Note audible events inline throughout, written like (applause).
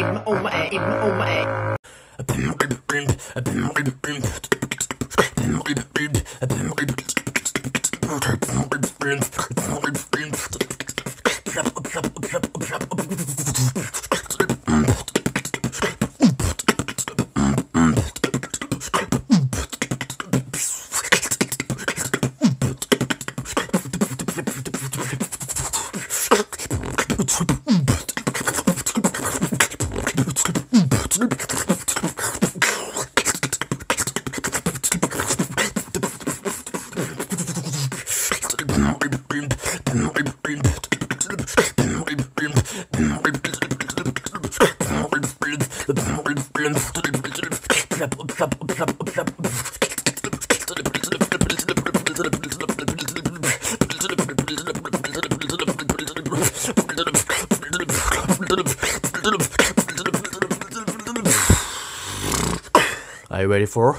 Ibn Umar, Ibn Umar. ready for?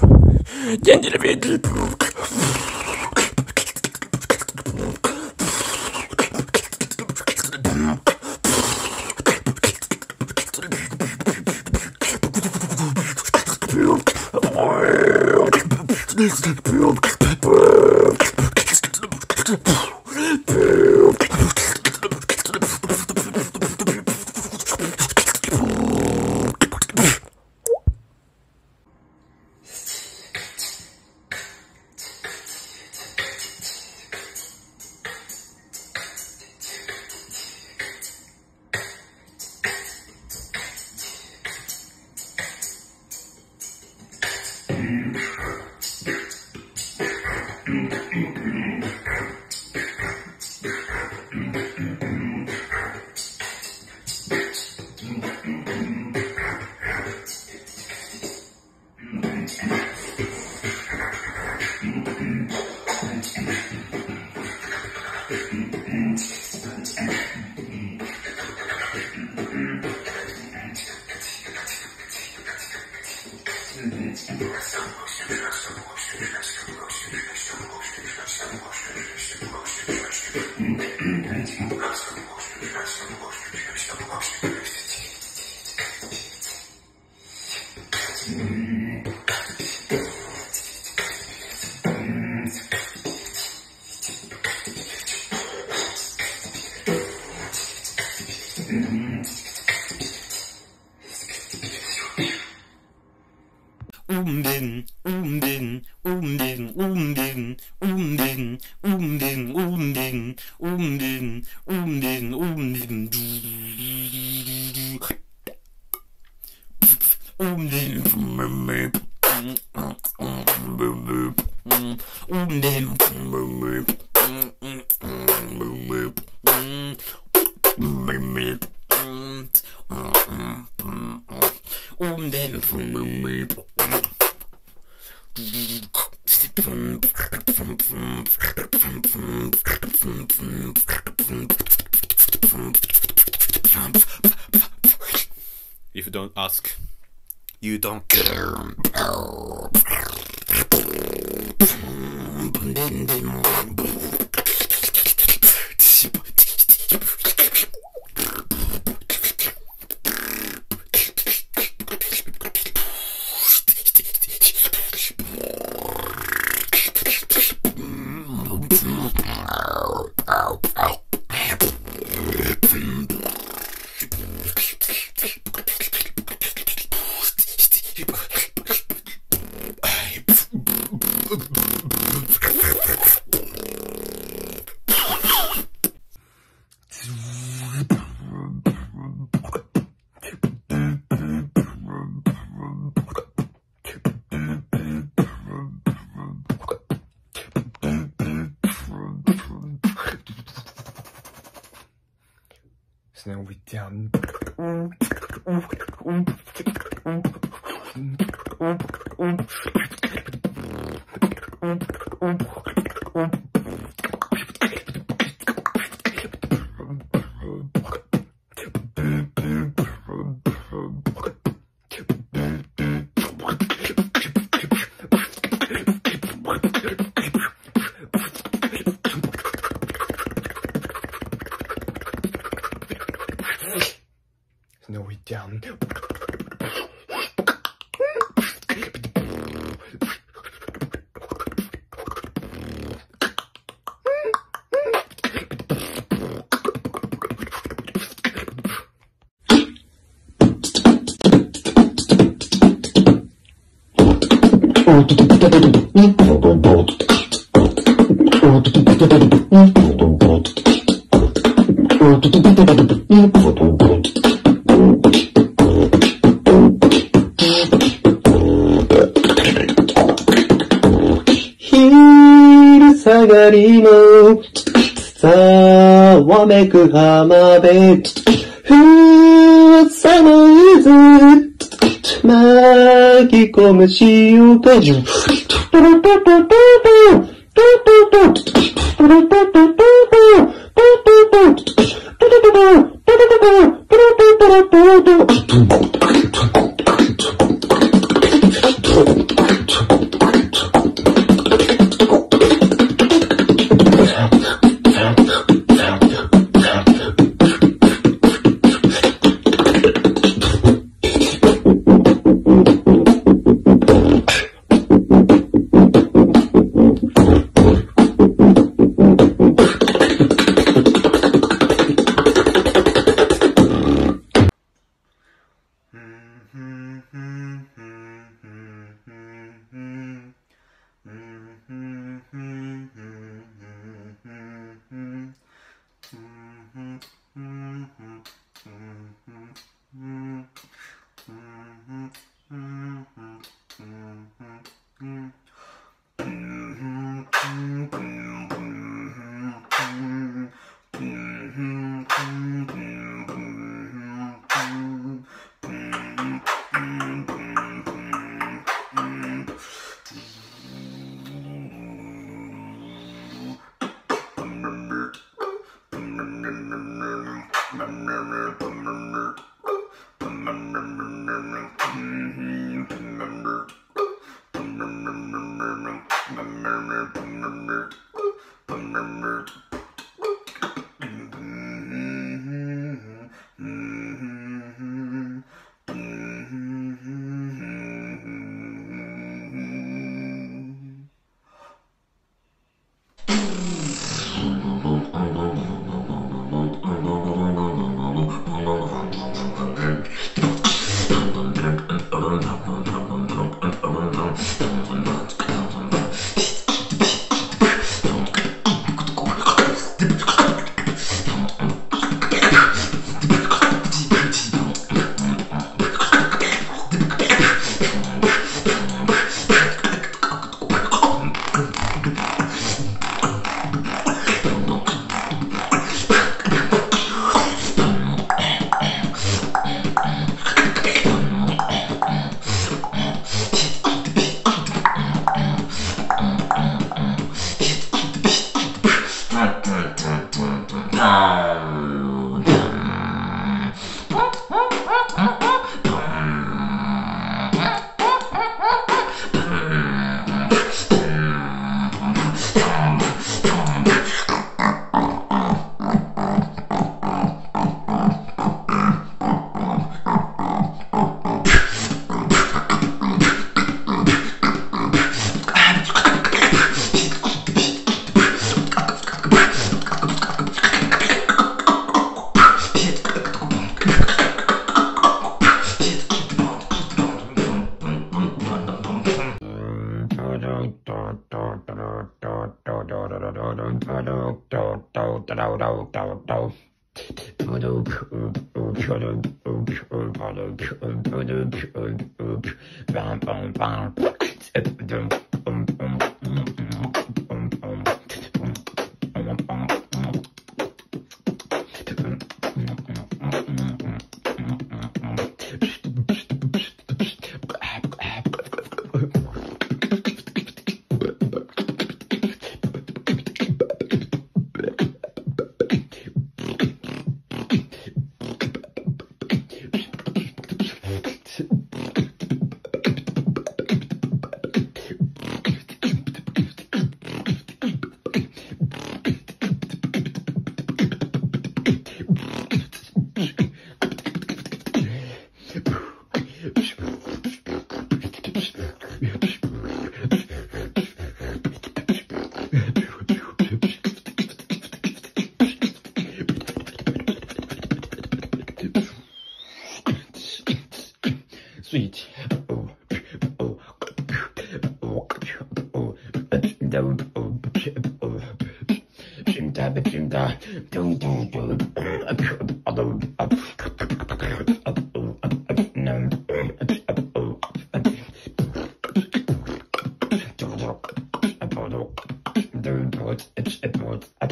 um den, um den, um den, um den, um den, um den, um den, um den, um den, um den, um den, um den, um den, If you don't ask. You don't care. 昼下がりのざわめく浜辺。cometi um pedido. Dun, dun. Пфф. Пфф.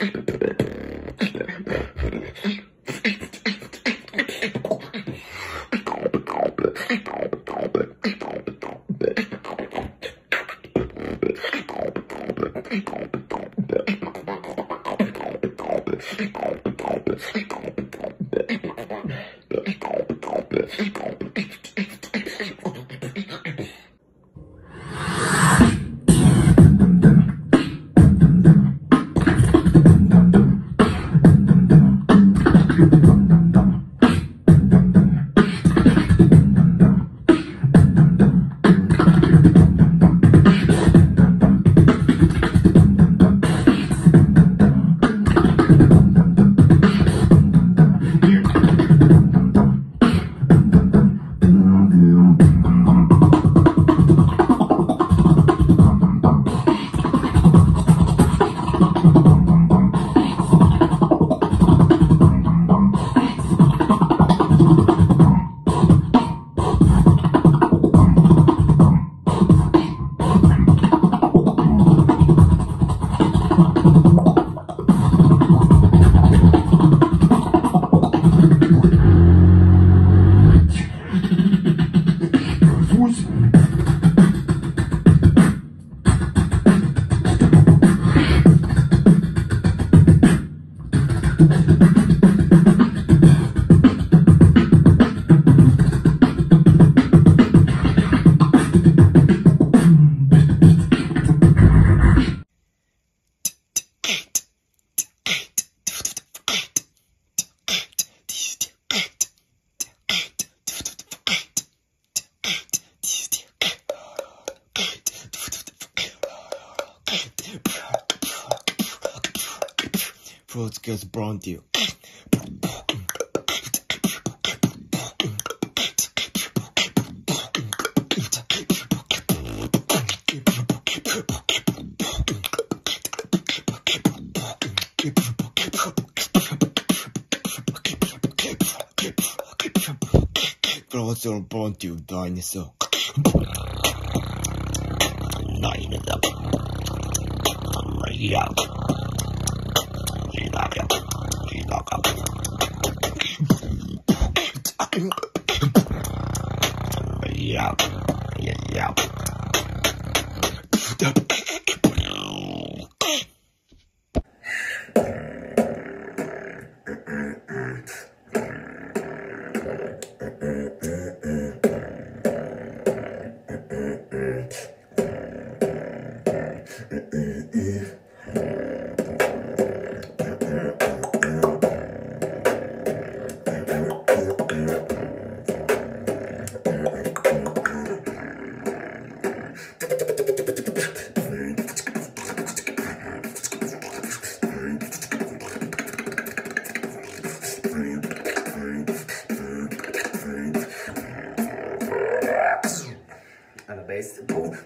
i'm (laughs) fruits gets brown dew. Frogs are born to dinosaur. Nine of them. Yeah. fucked up. bass. Boom.